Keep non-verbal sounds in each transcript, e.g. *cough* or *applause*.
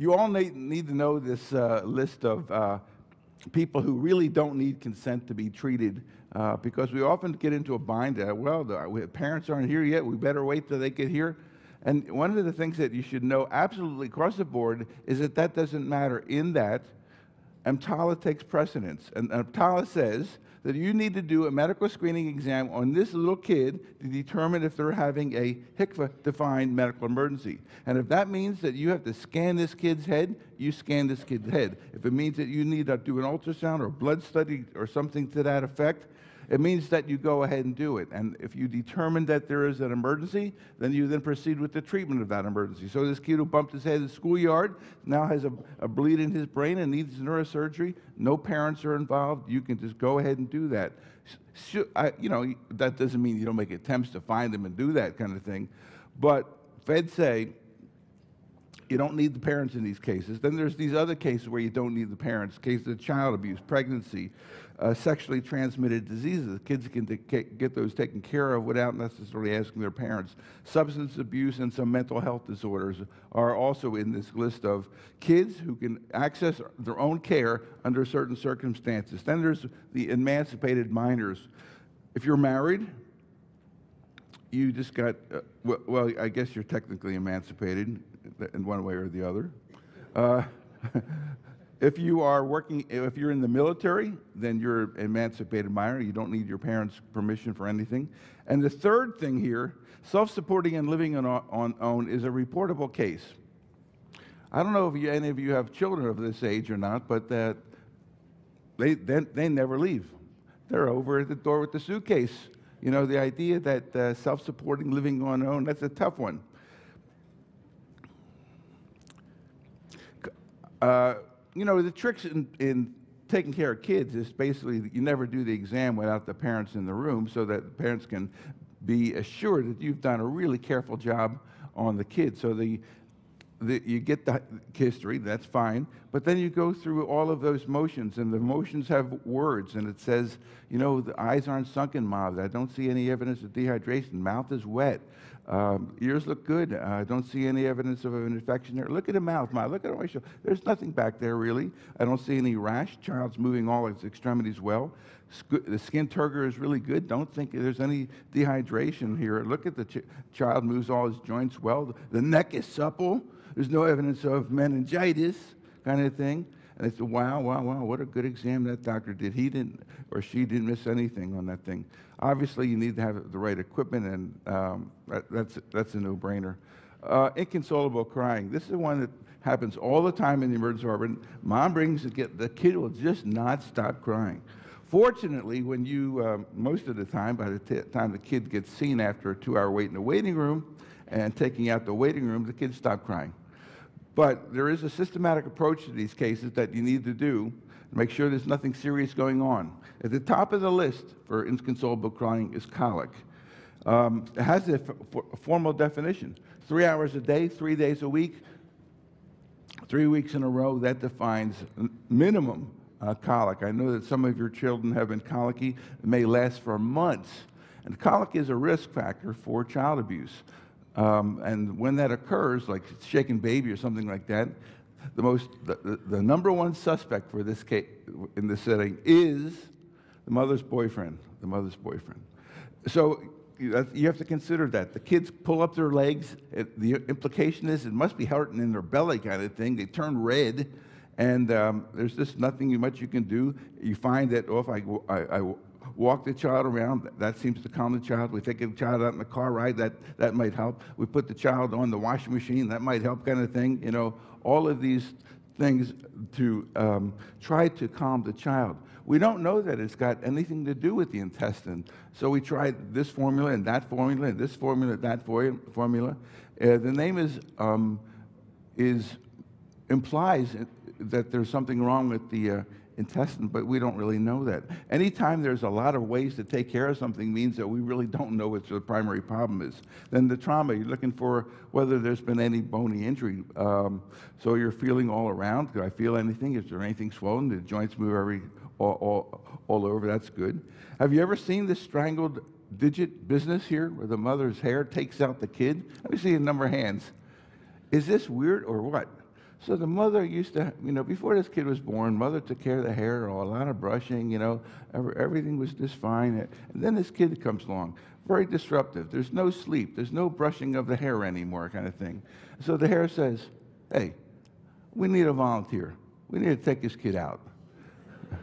you all need, need to know this uh, list of uh, people who really don't need consent to be treated uh, because we often get into a bind that, well, the parents aren't here yet, we better wait till they get here. And one of the things that you should know absolutely across the board is that that doesn't matter in that EMTALA takes precedence. And EMTALA says that you need to do a medical screening exam on this little kid to determine if they're having a HCFA-defined medical emergency. And if that means that you have to scan this kid's head, you scan this kid's head. If it means that you need to do an ultrasound or blood study or something to that effect, it means that you go ahead and do it. And if you determine that there is an emergency, then you then proceed with the treatment of that emergency. So this kid who bumped his head in the schoolyard now has a, a bleed in his brain and needs neurosurgery. No parents are involved. You can just go ahead and do that. I, you know, that doesn't mean you don't make attempts to find them and do that kind of thing. But Feds say you don't need the parents in these cases. Then there's these other cases where you don't need the parents, cases of child abuse, pregnancy, uh, sexually transmitted diseases. Kids can get those taken care of without necessarily asking their parents. Substance abuse and some mental health disorders are also in this list of kids who can access their own care under certain circumstances. Then there's the emancipated minors. If you're married, you just got, uh, well, I guess you're technically emancipated in one way or the other. Uh, *laughs* if you are working, if you're in the military, then you're an emancipated minor. You don't need your parents' permission for anything. And the third thing here, self-supporting and living on, on own is a reportable case. I don't know if you, any of you have children of this age or not, but that they, they, they never leave. They're over at the door with the suitcase. You know, the idea that uh, self-supporting, living on own, that's a tough one. Uh, you know, the tricks in, in taking care of kids is basically you never do the exam without the parents in the room so that the parents can be assured that you've done a really careful job on the kid. So the, the, you get the history, that's fine, but then you go through all of those motions, and the motions have words, and it says, you know, the eyes aren't sunken, Mom. I don't see any evidence of dehydration. Mouth is wet. Um, ears look good. I uh, don't see any evidence of an infection there. Look at the mouth, Mom. Look at my shoulder. There's nothing back there, really. I don't see any rash. Child's moving all its extremities well. the skin turgor is really good. Don't think there's any dehydration here. Look at the ch child moves all his joints well. The neck is supple. There's no evidence of meningitis kind of thing. And said, wow, wow, wow, what a good exam that doctor did. He didn't, or she didn't miss anything on that thing. Obviously, you need to have the right equipment, and um, that, that's, that's a no-brainer. Uh, inconsolable crying. This is one that happens all the time in the emergency department. Mom brings the kid, the kid will just not stop crying. Fortunately, when you, uh, most of the time, by the time the kid gets seen after a two-hour wait in the waiting room and taking out the waiting room, the kids stop crying. But there is a systematic approach to these cases that you need to do to make sure there's nothing serious going on. At the top of the list for inconsolable crying is colic. Um, it has a, formal definition. Three hours a day, three days a week, three weeks in a row, that defines minimum uh, colic. I know that some of your children have been colicky. It may last for months. And colic is a risk factor for child abuse. Um, and when that occurs, like shaken baby or something like that, the most, the, the, the number one suspect for this case in this setting is the mother's boyfriend, the mother's boyfriend. So you have to consider that. The kids pull up their legs. It, the implication is it must be hurting in their belly kind of thing. They turn red, and um, there's just nothing much you can do. You find that, oh, if I, I, I walk the child around. That seems to calm the child. We take the child out in the car ride. That, that might help. We put the child on the washing machine. That might help kind of thing. You know, all of these things to um, try to calm the child. We don't know that it's got anything to do with the intestine. So we tried this formula and that formula and this formula, that formula. Uh, the name is, um, is implies that there's something wrong with the uh, intestine, but we don't really know that. Anytime there's a lot of ways to take care of something means that we really don't know what the primary problem is. Then the trauma, you're looking for whether there's been any bony injury. Um, so you're feeling all around. Do I feel anything? Is there anything swollen? The joints move every all, all, all over. That's good. Have you ever seen this strangled digit business here where the mother's hair takes out the kid? Let me see a number of hands. Is this weird or what? So the mother used to, you know, before this kid was born, mother took care of the hair, a lot of brushing, you know, everything was just fine. And then this kid comes along, very disruptive. There's no sleep, there's no brushing of the hair anymore, kind of thing. So the hair says, hey, we need a volunteer. We need to take this kid out. *laughs*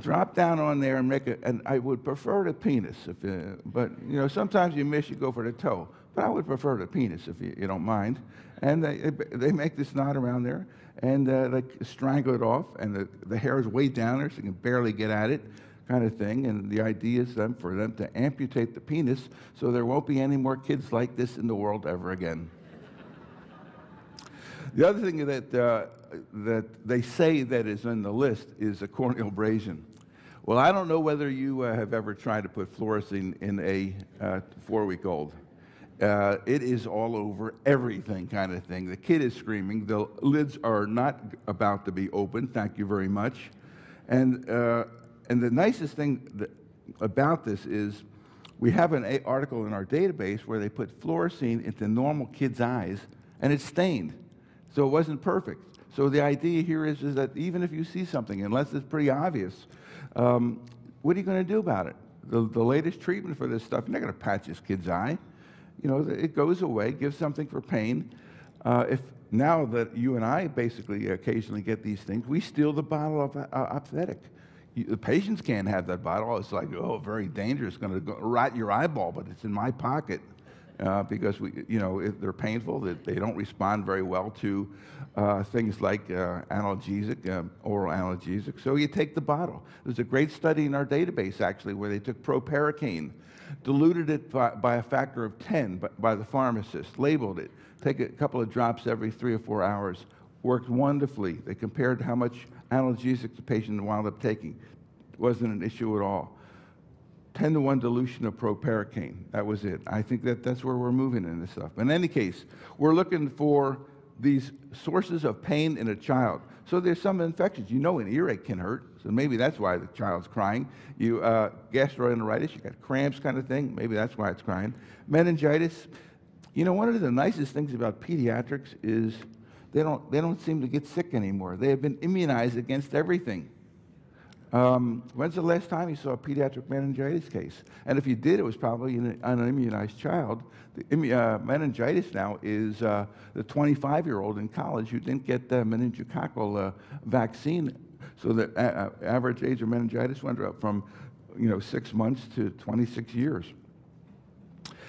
Drop down on there and make it, and I would prefer the penis, if, uh, but you know, sometimes you miss, you go for the toe. But I would prefer the penis, if you, you don't mind. And they, they make this knot around there, and uh, they strangle it off, and the, the hair is way down there, so you can barely get at it, kind of thing. And the idea is then for them to amputate the penis so there won't be any more kids like this in the world ever again. the other thing that, uh, that they say that is in the list is a corneal abrasion. Well, I don't know whether you uh, have ever tried to put fluorescein in a uh, four-week-old. Uh, it is all over everything kind of thing. The kid is screaming. The lids are not about to be opened. Thank you very much. And, uh, and the nicest thing that, about this is we have an article in our database where they put fluorescein into normal kids' eyes and it's stained. So it wasn't perfect. So the idea here is, is that even if you see something, unless it's pretty obvious, um, what are you going to do about it? The, the latest treatment for this stuff, you're not going to patch this kid's eye you know, it goes away, gives something for pain. Uh, if now that you and I basically occasionally get these things, we steal the bottle of uh, the patients can't have that bottle. It's like, oh, very dangerous, going to rot your eyeball, but it's in my pocket. Uh, because we, you know, they're painful, that they don't respond very well to uh, things like uh, analgesic, um, oral analgesic. So you take the bottle. There's a great study in our database actually where they took proparacaine diluted it by, by a factor of 10 by, by, the pharmacist, labeled it, take a couple of drops every three or four hours. Worked wonderfully. They compared how much analgesic the patient wound up taking. It wasn't an issue at all. 10 to 1 dilution of proparacaine. That was it. I think that that's where we're moving in this stuff. In any case, we're looking for these sources of pain in a child. So there's some infections. You know an earache can hurt, so maybe that's why the child's crying. You uh, gastroenteritis, you got cramps kind of thing, maybe that's why it's crying. Meningitis. You know, one of the nicest things about pediatrics is they don't, they don't seem to get sick anymore. They have been immunized against everything. Um, when's the last time you saw a pediatric meningitis case? And if you did, it was probably an unimmunized child. The uh, meningitis now is uh, the 25-year-old in college who didn't get the meningococcal uh, vaccine. So the average age of meningitis went up from, you know, six months to 26 years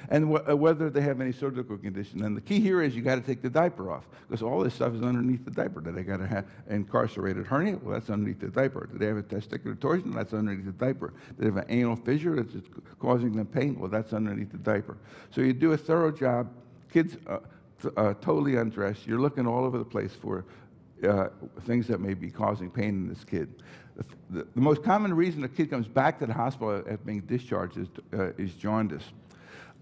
and wh uh, whether they have any surgical condition. And the key here is you got to take the diaper off because all this stuff is underneath the diaper. Do they got to have incarcerated hernia? Well, that's underneath the diaper. Do they have a testicular torsion? That's underneath the diaper. Do they have an anal fissure that's causing them pain? Well, that's underneath the diaper. So you do a thorough job. Kids uh, uh, totally undressed. You're looking all over the place for uh, things that may be causing pain in this kid. The, the, the, most common reason a kid comes back to the hospital after being discharged is, uh, is jaundice.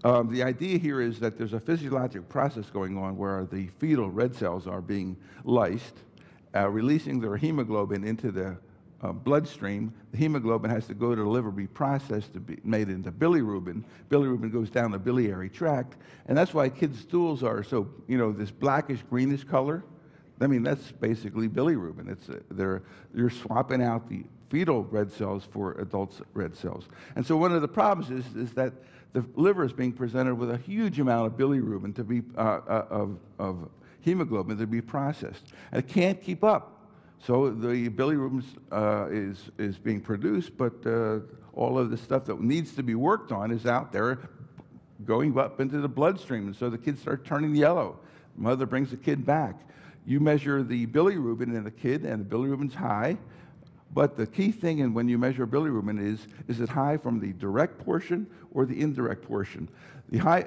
Um, the idea here is that there's a physiologic process going on where the fetal red cells are being lysed, uh, releasing their hemoglobin into the uh, bloodstream. The hemoglobin has to go to the liver, be processed to be made into bilirubin. Bilirubin goes down the biliary tract, and that's why kids' stools are so, you know, this blackish greenish color. I mean, that's basically bilirubin. It's, uh, they're, you're swapping out the fetal red cells for adult red cells. And so one of the problems is, is that the liver is being presented with a huge amount of bilirubin to be, uh, uh, of, of hemoglobin to be processed. And it can't keep up. So the bilirubin uh, is, is being produced, but uh, all of the stuff that needs to be worked on is out there going up into the bloodstream. And so the kids start turning yellow. Mother brings the kid back. You measure the bilirubin in the kid, and the bilirubin's high. But the key thing in when you measure bilirubin is, is it high from the direct portion or the indirect portion? The high,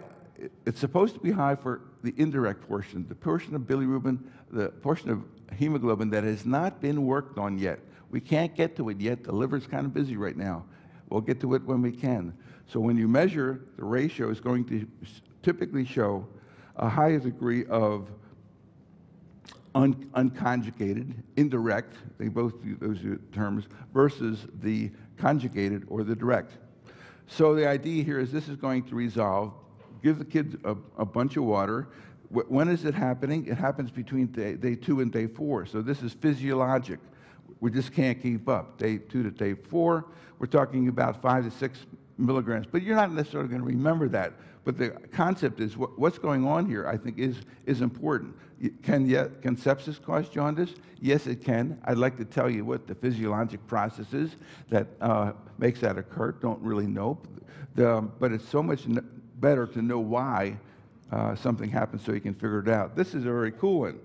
it's supposed to be high for the indirect portion, the portion of bilirubin, the portion of hemoglobin that has not been worked on yet. We can't get to it yet. The liver's kind of busy right now. We'll get to it when we can. So when you measure, the ratio is going to typically show a higher degree of un, unconjugated, indirect, they both use those terms, versus the conjugated or the direct. So the idea here is this is going to resolve, give the kids a, a bunch of water, Wh- When is it happening? It happens between day, day two and day four. So this is physiologic. We just can't keep up. Day two to day four, we're talking about five to six milligrams. But you're not necessarily going to remember that. But the concept is what, what's going on here, I think, is, is important. Can, yet, can sepsis cause jaundice? Yes, it can. I'd like to tell you what the physiologic process is that uh, makes that occur. Don't really know. The, but it's so much better to know why uh, something happens so you can figure it out. This is a very cool one.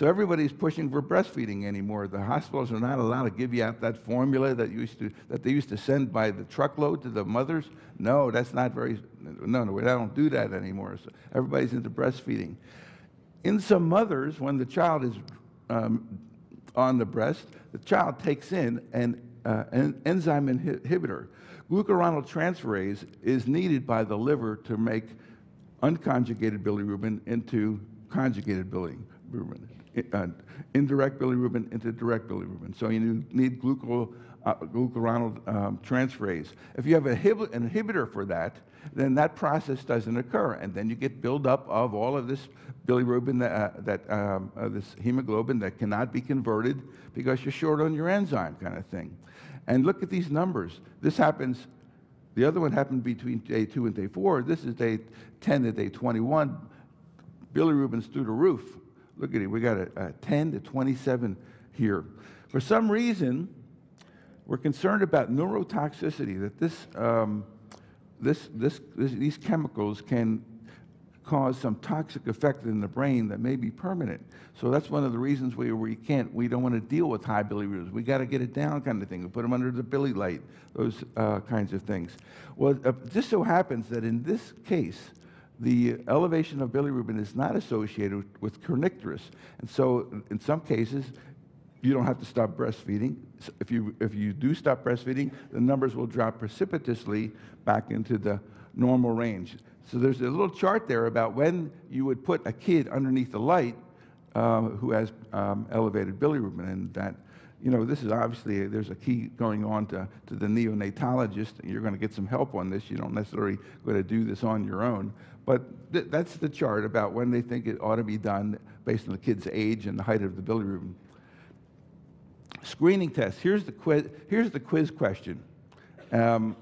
So everybody's pushing for breastfeeding anymore. The hospitals are not allowed to give you out that formula that used to that they used to send by the truckload to the mothers. No, that's not very. No, no, we don't do that anymore. So everybody's into breastfeeding. In some mothers, when the child is um, on the breast, the child takes in an, uh, an enzyme inhibitor. Glucuronidyltransferase is needed by the liver to make unconjugated bilirubin into conjugated bilirubin, uh, indirect bilirubin into direct bilirubin. So you need glucose uh, glucuronidal um, transferase. If you have an inhibitor for that, then that process doesn't occur, and then you get buildup of all of this bilirubin, that, uh, that um, uh, this hemoglobin that cannot be converted because you're short on your enzyme, kind of thing. And look at these numbers. This happens. The other one happened between day two and day four. This is day 10 to day 21. Bilirubin's through the roof. Look at it. We got a, a 10 to 27 here. For some reason, we're concerned about neurotoxicity, that this, um, this, this, this, these chemicals can cause some toxic effect in the brain that may be permanent. So that's one of the reasons we, we can't, we don't want to deal with high bilirubin. We got to get it down kind of thing. We put them under the bili light, those uh, kinds of things. Well, uh, just so happens that in this case, the elevation of bilirubin is not associated with, kernicterus. And so in some cases, you don't have to stop breastfeeding. If you, if you do stop breastfeeding, the numbers will drop precipitously back into the normal range. So there's a little chart there about when you would put a kid underneath the light uh, who has um, elevated bilirubin, and that, you know, this is obviously, there's a key going on to, to the neonatologist. You're going to get some help on this. You don't necessarily going to do this on your own. But th that's the chart about when they think it ought to be done based on the kid's age and the height of the bilirubin. Screening test. Here's the quiz, here's the quiz question. Um,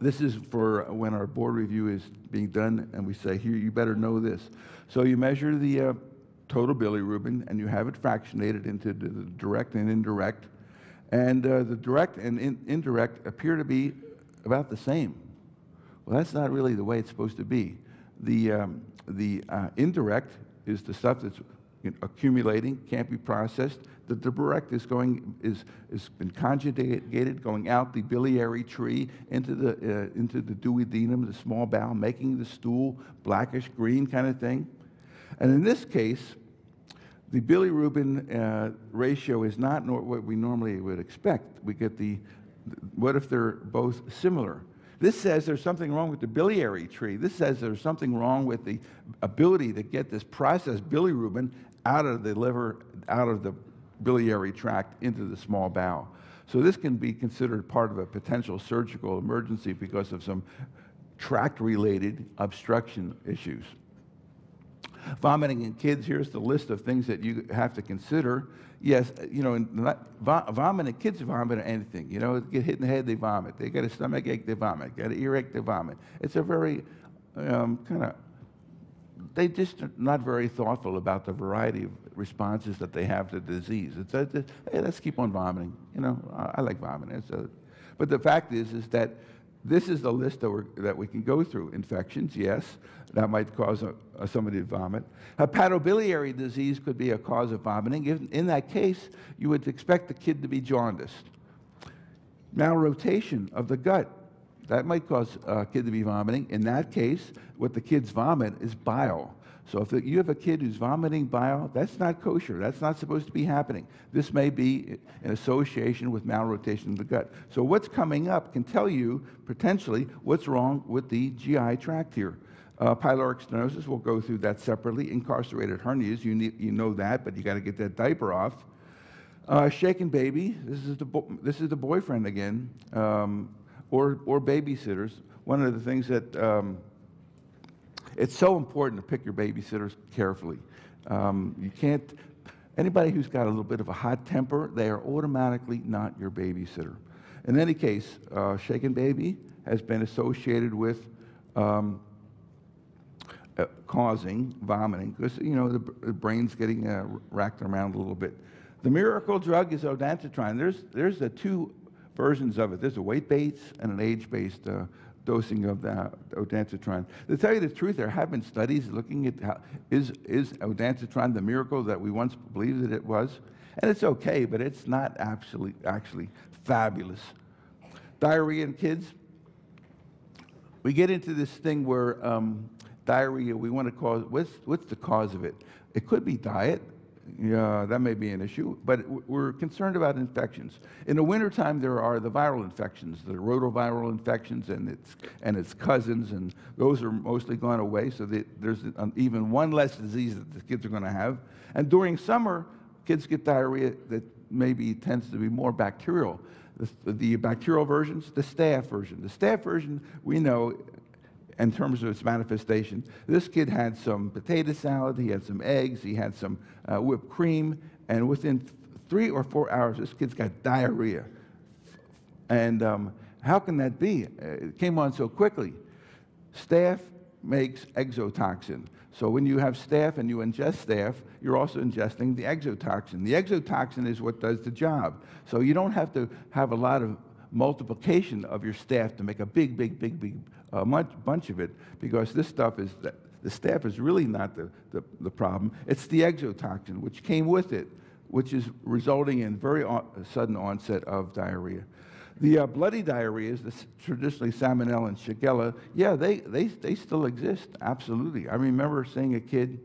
this is for when our board review is being done, and we say, here, you better know this. So you measure the uh, total bilirubin, and you have it fractionated into the direct and indirect. And uh, the direct and in indirect appear to be about the same. Well, that's not really the way it's supposed to be. The, um, the uh, indirect is the stuff that's accumulating, can't be processed. The direct is going is is been conjugated, going out the biliary tree into the uh, into the duodenum, the small bowel, making the stool blackish green kind of thing. And in this case, the bilirubin uh, ratio is not what we normally would expect. We get the what if they're both similar? This says there's something wrong with the biliary tree. This says there's something wrong with the ability to get this processed bilirubin out of the liver, out of the biliary tract into the small bowel. So this can be considered part of a potential surgical emergency because of some tract-related obstruction issues. Vomiting in kids, here's the list of things that you have to consider. Yes, you know, vomiting, kids vomit or anything. You know, get hit in the head, they vomit. They get a stomach ache, they vomit. Get an earache, they vomit. It's a very um, kind of, they just are not very thoughtful about the variety of responses that they have to disease. It's, a, hey, let's keep on vomiting. You know, I, I like vomiting. A, but the fact is, is that this is the list that, that, we can go through. Infections, yes, that might cause a, a somebody to vomit. Hepatobiliary disease could be a cause of vomiting. If, in that case, you would expect the kid to be jaundiced. Malrotation of the gut, that might cause a kid to be vomiting. In that case, what the kids vomit is bile. So if you have a kid who's vomiting bile, that's not kosher. That's not supposed to be happening. This may be in association with malrotation of the gut. So what's coming up can tell you potentially what's wrong with the GI tract here. Uh, pyloric stenosis, we'll go through that separately. Incarcerated hernias, you, need, you know that, but you got to get that diaper off. Uh, shaken baby, this is the, this is the boyfriend again, um, or, or babysitters. One of the things that um, It's so important to pick your babysitters carefully. Um, you can't, anybody who's got a little bit of a hot temper, they are automatically not your babysitter. In any case, uh, shaken baby has been associated with um, uh, causing vomiting because, you know, the, the brain's getting uh, racked around a little bit. The miracle drug is ondansetron. There's, there's the two versions of it. There's a weight-based and an age-based uh, dosing of the ondansetron. To tell you the truth, there have been studies looking at how, is, is ondansetron the miracle that we once believed that it was? And it's okay, but it's not actually, actually fabulous. Diarrhea in kids. We get into this thing where um, diarrhea, we want to cause, what's, what's the cause of it? It could be diet. Yeah, that may be an issue, but we're concerned about infections. In the wintertime, there are the viral infections, the rotaviral infections and its, and its cousins, and those are mostly gone away, so there's even one less disease that the kids are going to have. And during summer, kids get diarrhea that maybe tends to be more bacterial. The, the bacterial versions, the staph version. The staph version, we know in terms of its manifestation. This kid had some potato salad, he had some eggs, he had some uh, whipped cream, and within th three or four hours, this kid's got diarrhea. And um, how can that be? Uh, it came on so quickly. Staph makes exotoxin. So when you have staph and you ingest staph, you're also ingesting the exotoxin. The exotoxin is what does the job. So you don't have to have a lot of multiplication of your staph to make a big, big, big, big uh, bunch of it because this stuff is, the staph is really not the, the, the problem. It's the exotoxin, which came with it, which is resulting in very on, sudden onset of diarrhea. The uh, bloody diarrheas, the, traditionally Salmonella and Shigella, yeah, they, they, they still exist, absolutely. I remember seeing a kid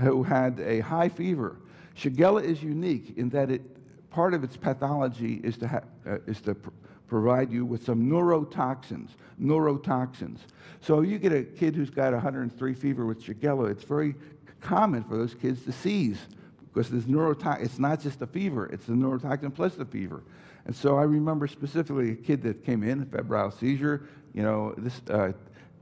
who had a high fever. Shigella is unique in that it, part of its pathology is to, uh, is to pr provide you with some neurotoxins, neurotoxins. So you get a kid who's got 103 fever with Shigella, it's very common for those kids to seize because this neurotoxin, it's not just the fever, it's the neurotoxin plus the fever. And so I remember specifically a kid that came in, febrile seizure, you know, this uh,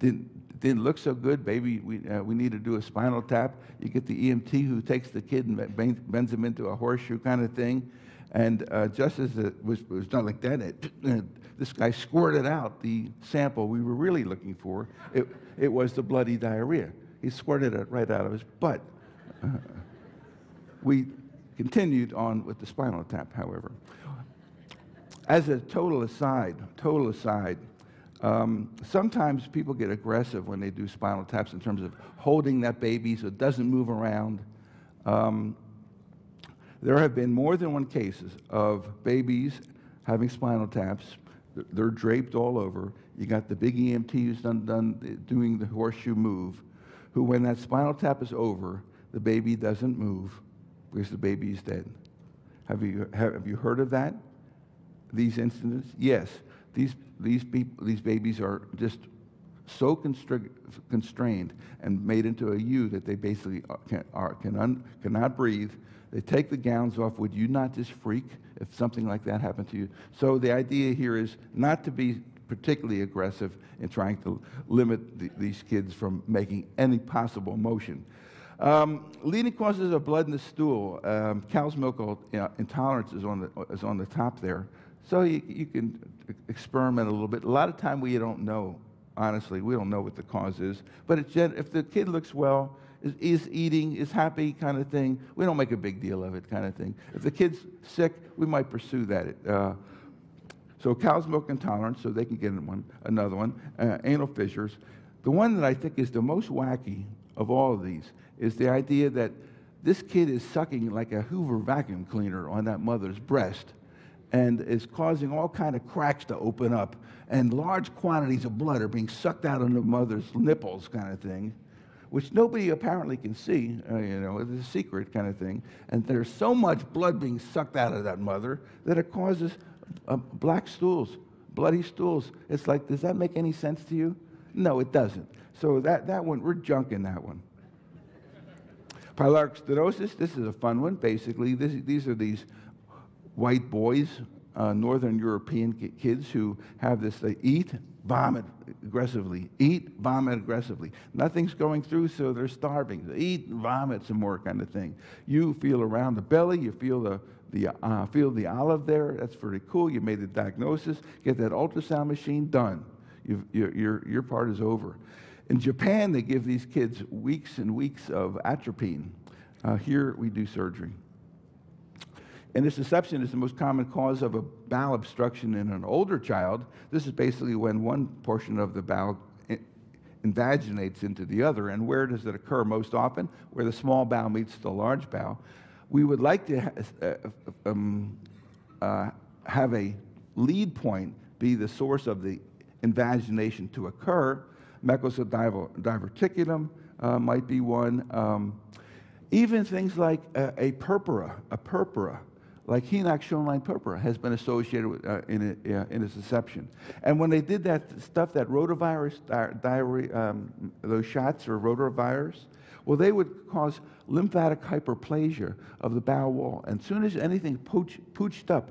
didn't, didn't look so good, baby, we, uh, we need to do a spinal tap. You get the EMT who takes the kid and bends him into a horseshoe kind of thing. And uh, just as it was, was done like that, it, this guy squirted out the sample we were really looking for. It, it was the bloody diarrhea. He squirted it right out of his butt. We continued on with the spinal tap, however. As a total aside, total aside, um, sometimes people get aggressive when they do spinal taps in terms of holding that baby so it doesn't move around. Um, there have been more than one cases of babies having spinal taps. They're draped all over. You got the big EMT who's done, done doing the horseshoe move, who when that spinal tap is over, the baby doesn't move because the baby is dead. Have you, have you heard of that? These incidents? Yes. These, these, people, these babies are just so constrained and made into a U that they basically uh, can, are, can un, cannot breathe they take the gowns off. Would you not just freak if something like that happened to you? So the idea here is not to be particularly aggressive in trying to limit the, these kids from making any possible motion. Um, leading causes of blood in the stool, um, cow's milk intolerance is on, the, is on the top there. So you, you can experiment a little bit. A lot of time we don't know, honestly, we don't know what the cause is. But if the kid looks well, is, eating, is happy kind of thing. We don't make a big deal of it kind of thing. If the kid's sick, we might pursue that. Uh, so cow's milk intolerance, so they can get one, another one. Uh, anal fissures. The one that I think is the most wacky of all of these is the idea that this kid is sucking like a Hoover vacuum cleaner on that mother's breast and is causing all kind of cracks to open up and large quantities of blood are being sucked out of the mother's nipples kind of thing which nobody apparently can see, uh, you know, it's a secret kind of thing. And there's so much blood being sucked out of that mother that it causes uh, black stools, bloody stools. It's like, does that make any sense to you? No, it doesn't. So that, that one, we're junking that one. Pyloric stenosis, this is a fun one. Basically, this, these are these white boys, uh, Northern European kids who have this, they eat vomit aggressively. Eat, vomit aggressively. Nothing's going through, so they're starving. Eat, vomit some more, kind of thing. You feel around the belly. You feel the the uh, feel the olive there. That's pretty cool. You made the diagnosis. Get that ultrasound machine done. Your, your, your part is over. In Japan, they give these kids weeks and weeks of atropine. Uh, here, we do surgery. Intussusception is the most common cause of a bowel obstruction in an older child. This is basically when one portion of the bowel invaginates into the other. And where does it occur most often? Where the small bowel meets the large bowel. We would like to ha uh, um, uh, have a lead point be the source of the invagination to occur. Meckel's diverticulum uh, might be one. Um, even things like a, a purpura, a purpura, like Henoch Schönlein purpura has been associated with, uh, in, a, uh, intussusception. And when they did that stuff, that rotavirus, diarrhea, um, those shots or rotavirus, well, they would cause lymphatic hyperplasia of the bowel wall. And as soon as anything pooch, pooched up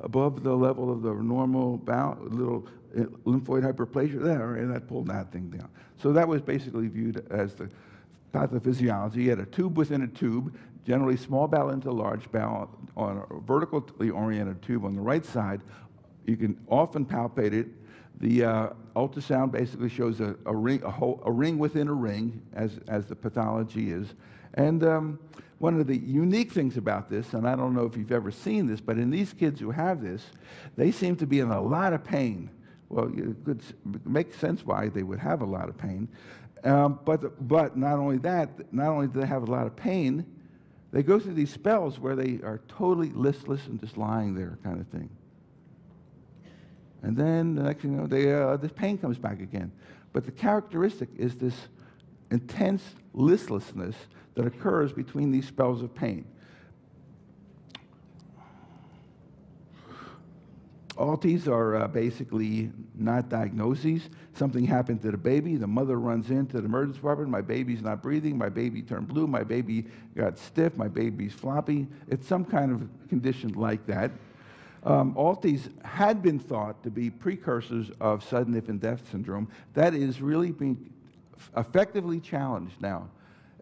above the level of the normal bowel, little uh, lymphoid hyperplasia there, and that pulled that thing down. So that was basically viewed as the pathophysiology. You had a tube within a tube, generally small bowel into large bowel on a vertically oriented tube on the right side. You can often palpate it. The uh, ultrasound basically shows a, a ring, a, whole, a, ring within a ring, as, as the pathology is. And um, one of the unique things about this, and I don't know if you've ever seen this, but in these kids who have this, they seem to be in a lot of pain. Well, it could make sense why they would have a lot of pain. Um, but, but not only that, not only do they have a lot of pain, they go through these spells where they are totally listless and just lying there, kind of thing. And then the next thing you know, they, uh, this pain comes back again. But the characteristic is this intense listlessness that occurs between these spells of pain. ALTEs are uh, basically not diagnoses. Something happened to the baby. The mother runs into the emergency department. My baby's not breathing. My baby turned blue. My baby got stiff. My baby's floppy. It's some kind of condition like that. Um, ALTEs had been thought to be precursors of sudden infant death syndrome. That is really being effectively challenged now.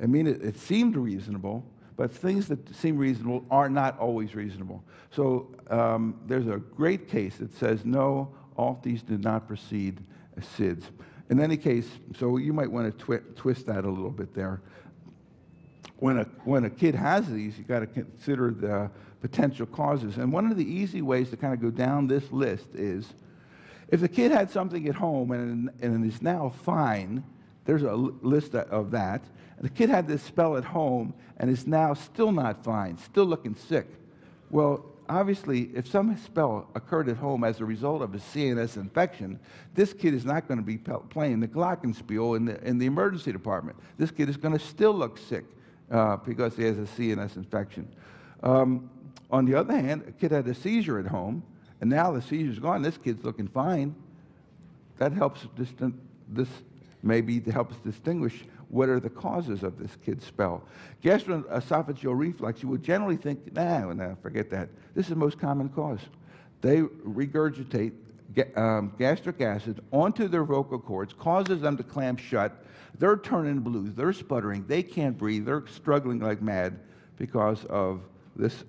I mean, it, it seemed reasonable, but things that seem reasonable are not always reasonable. So um, there's a great case that says no, ALTEs did not precede SIDS. In any case, so you might want to twi twist that a little bit there. When a, when a kid has these, you've got to consider the potential causes. And one of the easy ways to kind of go down this list is if the kid had something at home and, and is now fine, there's a list of that. The kid had this spell at home and is now still not fine, still looking sick. Well, obviously, if some spell occurred at home as a result of a CNS infection, this kid is not going to be playing the glockenspiel in the, in the emergency department. This kid is going to still look sick uh, because he has a CNS infection. Um, on the other hand, a kid had a seizure at home, and now the seizure's gone. This kid's looking fine. That helps this maybe to help us distinguish what are the causes of this kid's spell. Gastroesophageal reflux, you would generally think, nah, nah, forget that. This is the most common cause. They regurgitate um, gastric acid onto their vocal cords, causes them to clamp shut. They're turning blue. They're sputtering. They can't breathe. They're struggling like mad because of this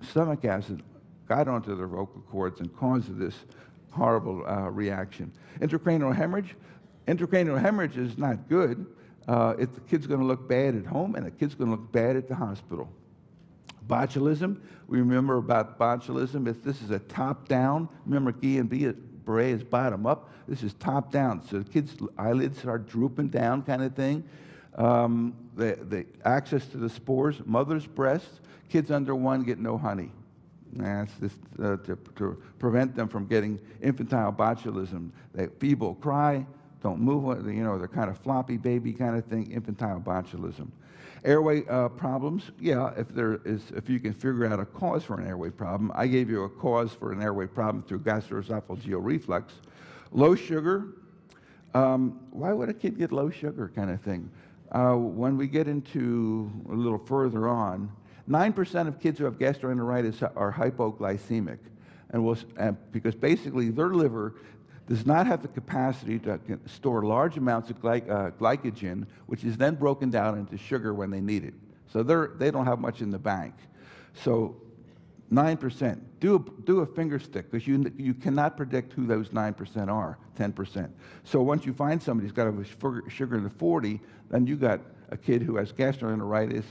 stomach acid got onto their vocal cords and caused this horrible uh, reaction. Intracranial hemorrhage. Intracranial hemorrhage is not good uh, if the kid's going to look bad at home and the kid's going to look bad at the hospital. Botulism, we remember about botulism, if this is a top down, remember Guillain Barre is bottom up, this is top down. So the kid's eyelids start drooping down kind of thing. Um, the, the access to the spores, mother's breast, kids under one get no honey. That's just uh, to, to, prevent them from getting infantile botulism. They feeble cry, don't move, you know, they're kind of floppy baby kind of thing, infantile botulism. Airway uh, problems, yeah, if there is, if you can figure out a cause for an airway problem. I gave you a cause for an airway problem through gastroesophageal reflux. Low sugar, um, why would a kid get low sugar kind of thing? Uh, when we get into a little further on, 9% of kids who have gastroenteritis are hypoglycemic. And, we'll, and because basically their liver does not have the capacity to store large amounts of gly uh, glycogen, which is then broken down into sugar when they need it. So they don't have much in the bank. So 9%. Do a, do a finger stick because you, you cannot predict who those 9% are, 10%. So once you find somebody who's got a sugar, sugar in the 40, then you got a kid who has gastroenteritis,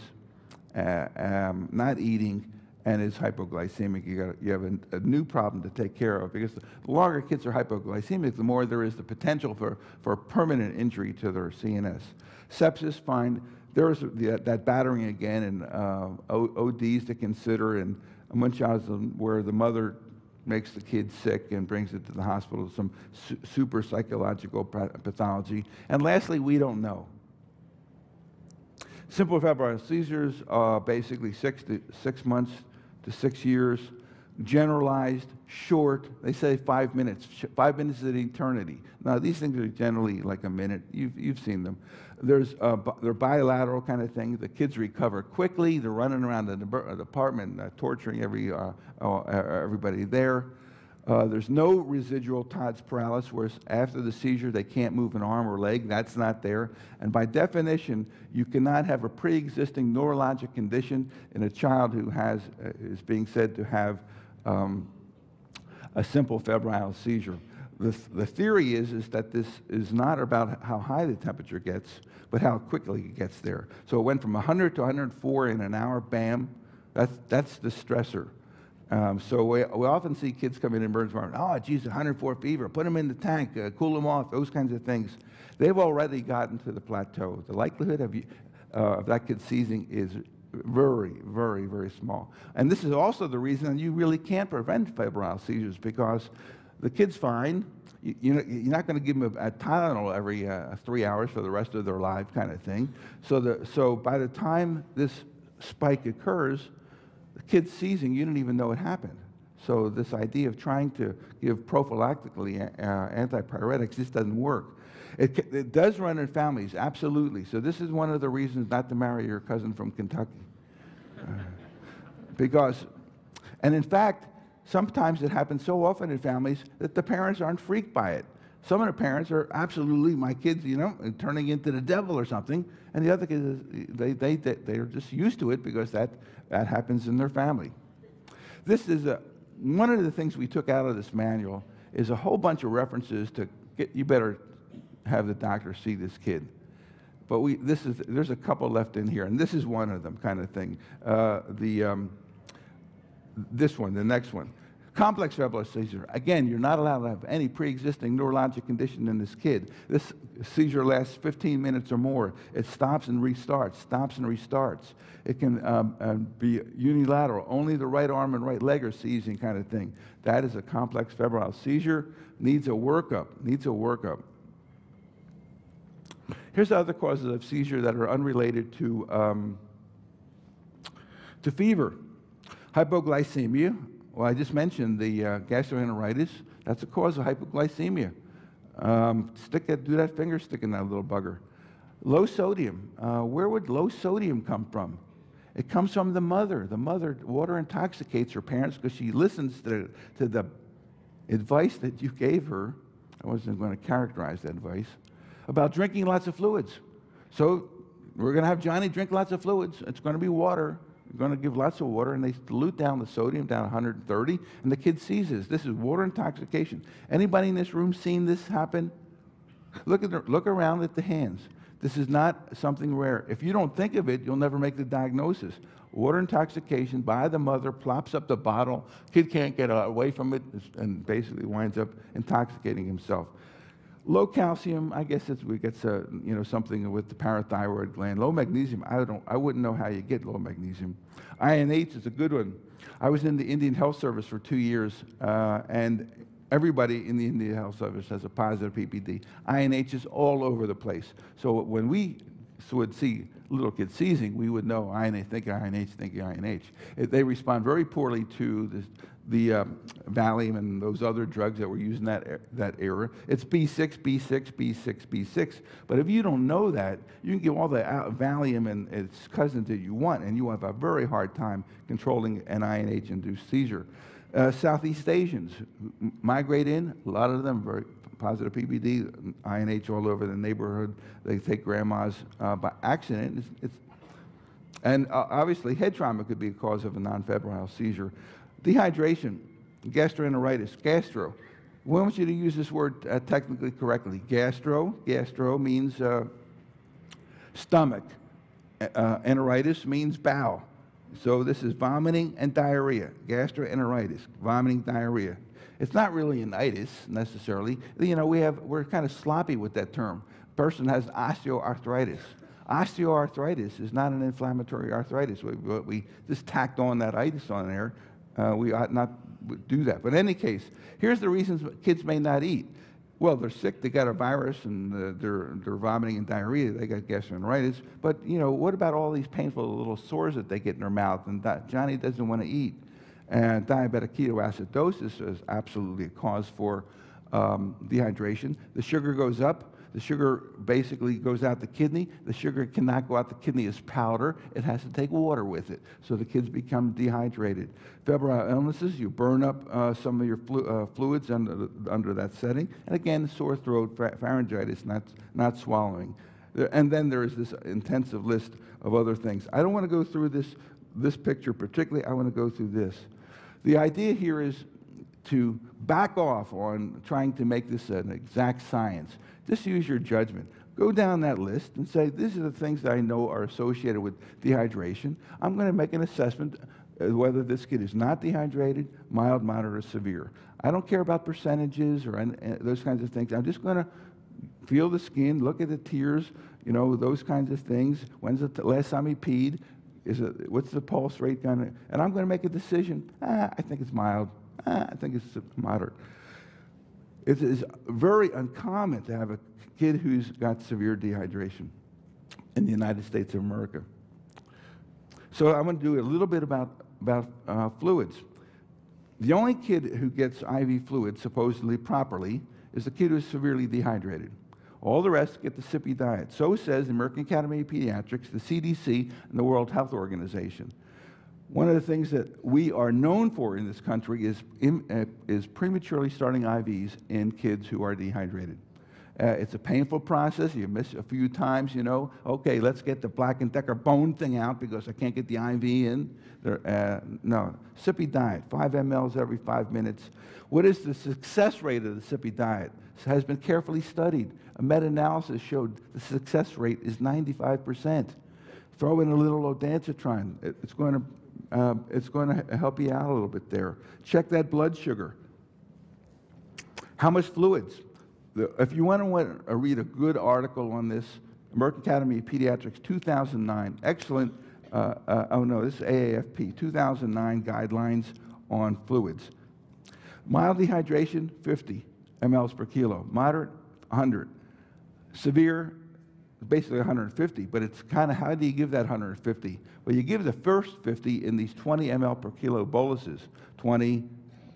uh, um, not eating, and is hypoglycemic. You, got, you have a, a, new problem to take care of because the longer kids are hypoglycemic, the more there is the potential for, for permanent injury to their CNS. Sepsis, fine. There's the, that battering again and uh, ODs to consider and Munchausen, where the mother makes the kid sick and brings it to the hospital, some su super psychological pathology. And lastly, we don't know. Simple febrile seizures, uh, basically six, to, six months to six years. Generalized, short, they say five minutes. Five minutes is an eternity. Now, these things are generally like a minute. You've, you've seen them. There's a, they're bilateral kind of thing. The kids recover quickly. They're running around the apartment, uh, torturing every, uh, uh, everybody there. Uh, there's no residual Todd's paralysis, where after the seizure they can't move an arm or leg. That's not there. And by definition, you cannot have a pre-existing neurologic condition in a child who has, uh, is being said to have um, a simple febrile seizure. The, the theory is, is that this is not about how high the temperature gets, but how quickly it gets there. So it went from 100 to 104 in an hour, bam. That's, that's the stressor. Um, so we, we often see kids come in emergency department, oh, geez, 104 fever, put them in the tank, uh, cool them off, those kinds of things. They've already gotten to the plateau. The likelihood of, you, uh, of that kid seizing is very, very, very small. And this is also the reason you really can't prevent febrile seizures because the kid's fine. You, know, you're not going to give them a, a Tylenol every uh, three hours for the rest of their life kind of thing. So, the, so by the time this spike occurs, kid's seizing, you didn't even know it happened. So this idea of trying to give prophylactically uh, antipyretics just doesn't work. It, it, does run in families, absolutely. So this is one of the reasons not to marry your cousin from Kentucky. Uh, because, and in fact, sometimes it happens so often in families that the parents aren't freaked by it. Some of the parents are absolutely, my kids, you know, turning into the devil or something. And the other kids, they, they, they, they're just used to it because that, that happens in their family. This is a, one of the things we took out of this manual is a whole bunch of references to get, you better have the doctor see this kid. But we, this is, there's a couple left in here, and this is one of them kind of thing. Uh, the, um, this one, the next one. Complex febrile seizure. Again, you're not allowed to have any pre-existing neurologic condition in this kid. This seizure lasts 15 minutes or more. It stops and restarts, stops and restarts. It can um, uh, be unilateral. Only the right arm and right leg are seizing kind of thing. That is a complex febrile seizure. Needs a workup, needs a workup. Here's other causes of seizure that are unrelated to, um, to fever. Hypoglycemia, well, I just mentioned the uh, gastroenteritis. That's a cause of hypoglycemia. Um, stick that, do that finger stick in that little bugger. Low sodium. Uh, where would low sodium come from? It comes from the mother. The mother water intoxicates her parents because she listens to, to the advice that you gave her. I wasn't going to characterize that advice about drinking lots of fluids. So we're going to have Johnny drink lots of fluids. It's going to be water. Going to give lots of water, and they dilute down the sodium down 130, and the kid seizes. This is water intoxication. Anybody in this room seen this happen? Look, at the, look around at the hands. This is not something rare. If you don't think of it, you'll never make the diagnosis. Water intoxication by the mother plops up the bottle. Kid can't get away from it and basically winds up intoxicating himself. Low calcium, I guess it's, we get you know, something with the parathyroid gland. Low magnesium, I, don't, I wouldn't know how you get low magnesium. INH is a good one. I was in the Indian Health Service for two years, uh, and everybody in the Indian Health Service has a positive PPD. INH is all over the place. So when we would see little kids seizing, we would know INH, think INH, think INH. It, they respond very poorly to the, the um, Valium and those other drugs that were used in that, that era. It's B6, B6, B6, B6. But if you don't know that, you can give all the uh, Valium and its cousins that you want, and you have a very hard time controlling an INH-induced seizure. Uh, Southeast Asians migrate in, a lot of them very positive PPD, INH all over the neighborhood. They take grandmas uh, by accident. It's, it's, and uh, obviously, head trauma could be a cause of a non-febrile seizure. Dehydration, gastroenteritis, gastro. We want you to use this word uh, technically correctly. Gastro, gastro means uh, stomach. Uh, enteritis means bowel. So this is vomiting and diarrhea, gastroenteritis, vomiting, diarrhea. It's not really an itis necessarily. You know, we have, we're kind of sloppy with that term. Person has osteoarthritis. Osteoarthritis is not an inflammatory arthritis. We, we just tacked on that itis on there. Uh, we ought not do that. But in any case, here's the reasons kids may not eat. Well, they're sick, they got a virus, and uh, they're, they're vomiting and diarrhea, they got gastroenteritis. But, you know, what about all these painful little sores that they get in their mouth? And Johnny doesn't want to eat. And diabetic ketoacidosis is absolutely a cause for um, dehydration. The sugar goes up. The sugar basically goes out the kidney. The sugar cannot go out the kidney as powder. It has to take water with it. So the kids become dehydrated. Febrile illnesses, you burn up uh, some of your flu uh, fluids under, under that setting. And again, sore throat, pharyngitis, not, not swallowing. And then there is this intensive list of other things. I don't want to go through this, this picture particularly. I want to go through this. The idea here is to back off on trying to make this an exact science. Just use your judgment. Go down that list and say, these are the things that I know are associated with dehydration. I'm going to make an assessment uh, whether this kid is not dehydrated, mild, moderate, or severe. I don't care about percentages or uh, those kinds of things. I'm just going to feel the skin, look at the tears, you know, those kinds of things. When's the last time he peed? Is it, what's the pulse rate going to, and I'm going to make a decision. Ah, I think it's mild. Ah, I think it's moderate. It is very uncommon to have a kid who's got severe dehydration in the United States of America. So I'm going to do a little bit about, about uh, fluids. The only kid who gets IV fluid supposedly properly is the kid who's severely dehydrated. All the rest get the sippy diet. So says the American Academy of Pediatrics, the CDC, and the World Health Organization. One of the things that we are known for in this country is, uh, is prematurely starting IVs in kids who are dehydrated. Uh, it's a painful process. You miss a few times, you know. Okay, let's get the Black & Decker bone thing out because I can't get the IV in. Uh, no, sippy diet, 5 mLs every five minutes. What is the success rate of the sippy diet? Has been carefully studied. A meta-analysis showed the success rate is 95%. Throw in a little ondansetron. It's going to uh, it's going to help you out a little bit there. Check that blood sugar. How much fluids? If you want to read a good article on this, American Academy of Pediatrics 2009, excellent, uh, uh, oh no, this is AAFP, 2009 guidelines on fluids. Mild dehydration, 50 mLs per kilo. Moderate, 100. Severe, basically 150, but it's kind of how do you give that 150? Well, you give the first 50 in these 20 ml per kilo boluses. 20,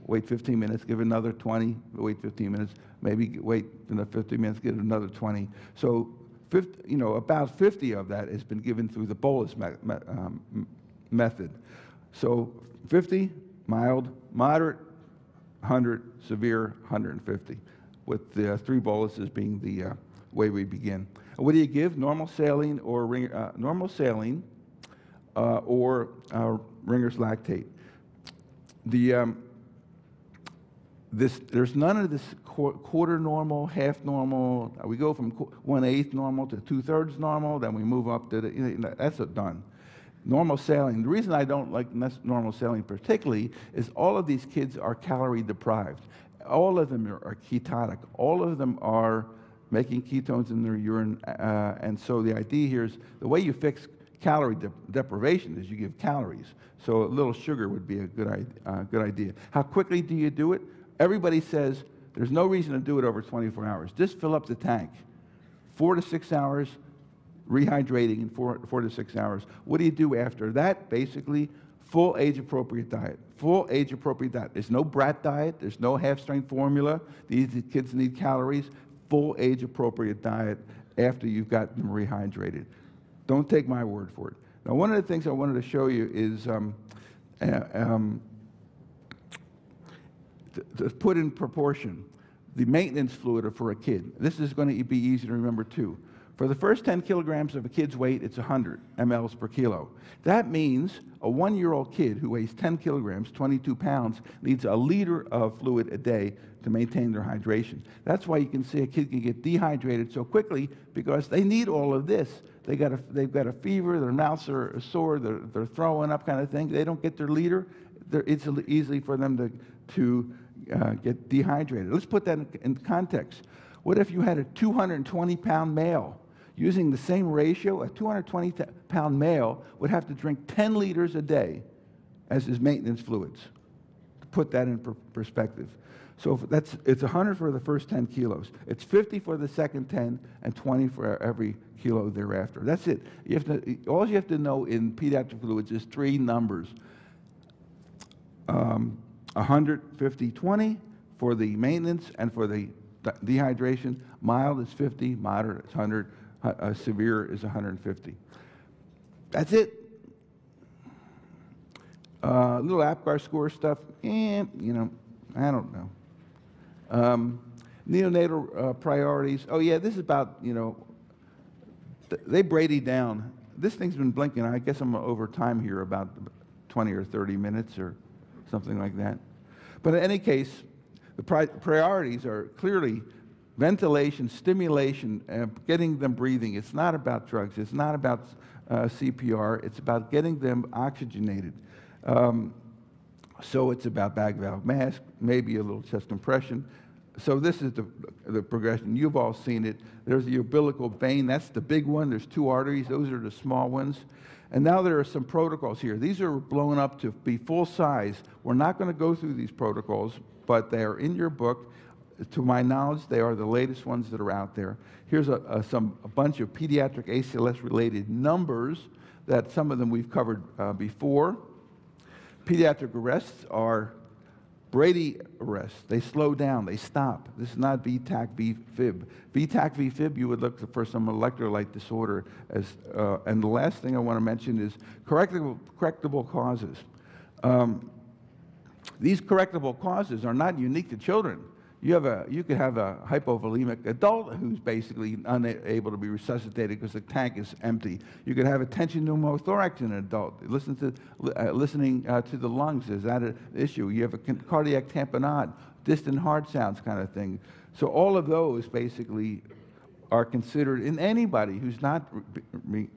wait 15 minutes, give another 20, wait 15 minutes, maybe wait another 15 minutes, get another 20. So, 50, you know, about 50 of that has been given through the bolus me me um, method. So, 50, mild, moderate, 100, severe, 150, with the uh, three boluses being the uh, way we begin. What do you give? Normal saline or ring, uh, normal saline uh, or uh, Ringer's lactate. The, um, this, there's none of this qu quarter normal, half normal. We go from one eighth normal to two thirds normal, then we move up to the, you know, that's a done. Normal saline. The reason I don't like normal saline particularly is all of these kids are calorie deprived. All of them are, ketotic. All of them are making ketones in their urine. Uh, and so the idea here is the way you fix calorie de deprivation is you give calories. So a little sugar would be a good, uh, good idea. How quickly do you do it? Everybody says there's no reason to do it over 24 hours. Just fill up the tank. Four to six hours, rehydrating in four, four to six hours. What do you do after that? Basically, full age appropriate diet. Full age appropriate diet. There's no brat diet. There's no half strength formula. These kids need calories full age appropriate diet after you've got them rehydrated. Don't take my word for it. Now, one of the things I wanted to show you is um, uh, um, to, to, put in proportion. the maintenance fluid for a kid. This is going to be easy to remember too. For the first 10 kilograms of a kid's weight, it's 100 mLs per kilo. That means a one year old kid who weighs 10 kilograms, 22 pounds, needs a liter of fluid a day to maintain their hydration. That's why you can see a kid can get dehydrated so quickly because they need all of this. They got a, they've got a fever, their mouths are sore, they're, they're throwing up kind of thing. They don't get their liter. It's easy for them to, to uh, get dehydrated. Let's put that in, in context. What if you had a 220 pound male? Using the same ratio, a 220 pound male would have to drink 10 liters a day as his maintenance fluids. To put that in per perspective. So that's, it's 100 for the first 10 kilos. It's 50 for the second 10 and 20 for every kilo thereafter. That's it. You have to, all you have to know in pediatric fluids is three numbers. Um, 150, 20 for the maintenance and for the dehydration. Mild is 50, moderate is 100, uh, severe is 150. That's it. Uh, little APGAR score stuff, eh, you know, I don't know. Um, neonatal uh, priorities. Oh yeah, this is about you know. Th they Brady down. This thing's been blinking. I guess I'm over time here, about 20 or 30 minutes or something like that. But in any case, the pri priorities are clearly ventilation, stimulation, uh, getting them breathing. It's not about drugs. It's not about uh, CPR. It's about getting them oxygenated. Um, so it's about bag valve mask, maybe a little chest compression. So this is the, the progression. You've all seen it. There's the umbilical vein. That's the big one. There's two arteries. Those are the small ones. And now there are some protocols here. These are blown up to be full size. We're not going to go through these protocols, but they are in your book. To my knowledge, they are the latest ones that are out there. Here's a, a some, a bunch of pediatric ACLS related numbers that some of them we've covered uh, before. Pediatric arrests are Brady arrests. They slow down, they stop. This is not VTAC, VFib. VTAC, VFib, you would look for some electrolyte disorder. As, uh, and the last thing I want to mention is correctable, correctable causes. Um, these correctable causes are not unique to children. You, have a, you could have a hypovolemic adult who's basically unable to be resuscitated because the tank is empty. You could have a tension pneumothorax in an adult. Listen to, uh, listening uh, to the lungs, is that an issue? You have a cardiac tamponade, distant heart sounds kind of thing. So all of those basically are considered in anybody who's not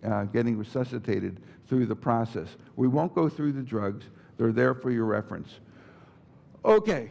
uh, getting resuscitated through the process. We won't go through the drugs. They're there for your reference. Okay.